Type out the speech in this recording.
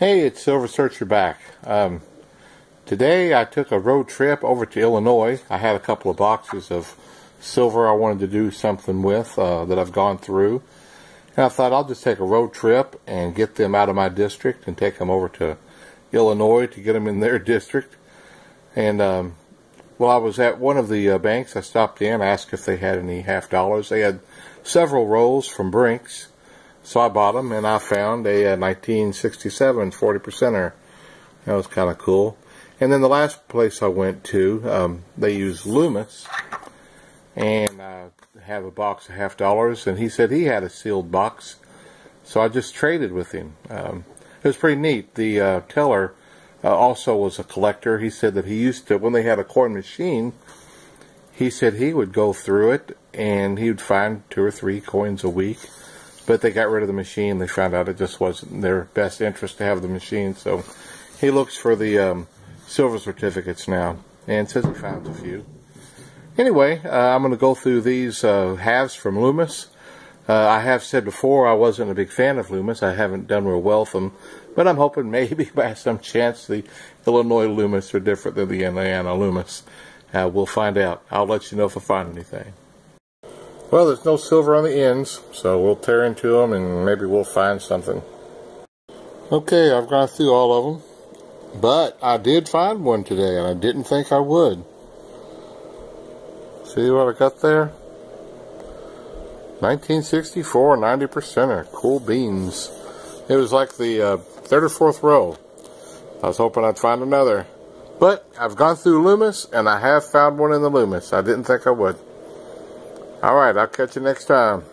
Hey, it's Silver Searcher back. Um, today I took a road trip over to Illinois. I had a couple of boxes of silver I wanted to do something with uh, that I've gone through. And I thought I'll just take a road trip and get them out of my district and take them over to Illinois to get them in their district. And um, while I was at one of the uh, banks, I stopped in, asked if they had any half dollars. They had several rolls from Brinks so I bought them, and I found a, a 1967 40 percenter. That was kind of cool. And then the last place I went to, um, they use Loomis, and I have a box of half dollars, and he said he had a sealed box, so I just traded with him. Um, it was pretty neat. The uh, teller uh, also was a collector. He said that he used to, when they had a coin machine, he said he would go through it and he would find two or three coins a week but they got rid of the machine. They found out it just wasn't in their best interest to have the machine. So he looks for the um, silver certificates now and says he found a few. Anyway, uh, I'm going to go through these uh, halves from Loomis. Uh, I have said before I wasn't a big fan of Loomis. I haven't done real well with them, but I'm hoping maybe by some chance the Illinois Loomis are different than the Indiana Loomis. Uh, we'll find out. I'll let you know if I find anything. Well, there's no silver on the ends, so we'll tear into them and maybe we'll find something. Okay, I've gone through all of them, but I did find one today and I didn't think I would. See what I got there? 1964 90 percenter, cool beans. It was like the uh, third or fourth row. I was hoping I'd find another. But I've gone through Loomis and I have found one in the Loomis. I didn't think I would. All right, I'll catch you next time.